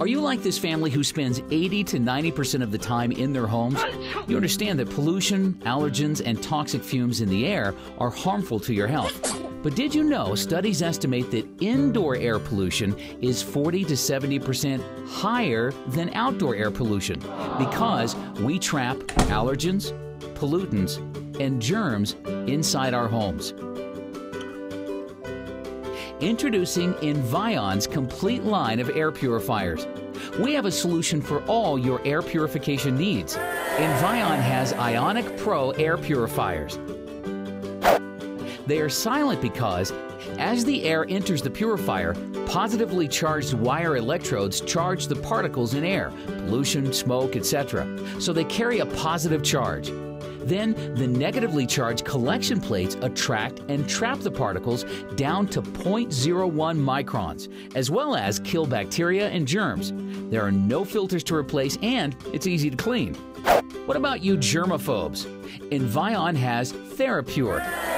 Are you like this family who spends 80 to 90% of the time in their homes? You understand that pollution, allergens, and toxic fumes in the air are harmful to your health. But did you know studies estimate that indoor air pollution is 40 to 70% higher than outdoor air pollution because we trap allergens, pollutants, and germs inside our homes. Introducing Envion's complete line of air purifiers. We have a solution for all your air purification needs. Envion has Ionic Pro air purifiers. They are silent because, as the air enters the purifier, positively charged wire electrodes charge the particles in air, pollution, smoke, etc., so they carry a positive charge. Then the negatively charged collection plates attract and trap the particles down to 0.01 microns, as well as kill bacteria and germs. There are no filters to replace and it's easy to clean. What about you germaphobes? Envion has TheraPure.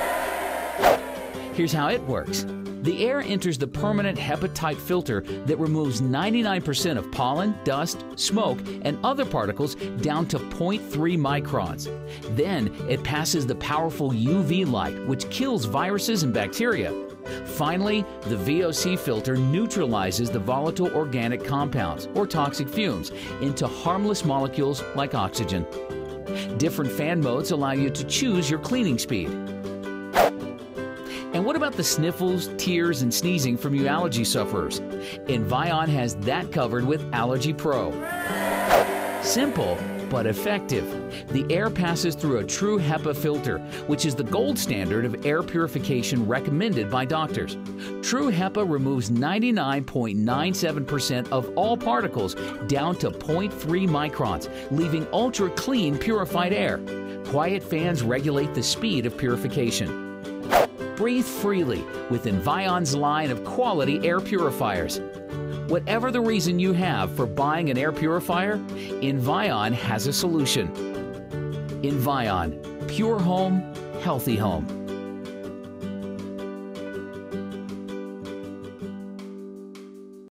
Here's how it works. The air enters the permanent HEPA type filter that removes 99% of pollen, dust, smoke, and other particles down to 0.3 microns. Then it passes the powerful UV light, which kills viruses and bacteria. Finally, the VOC filter neutralizes the volatile organic compounds, or toxic fumes, into harmless molecules like oxygen. Different fan modes allow you to choose your cleaning speed. About the sniffles, tears, and sneezing from you allergy sufferers? Envion has that covered with Allergy Pro. Simple, but effective. The air passes through a true HEPA filter, which is the gold standard of air purification recommended by doctors. True HEPA removes 99.97% of all particles down to 0.3 microns, leaving ultra clean purified air. Quiet fans regulate the speed of purification. Breathe freely with Envion's line of quality air purifiers. Whatever the reason you have for buying an air purifier, Envion has a solution. Envion, pure home, healthy home.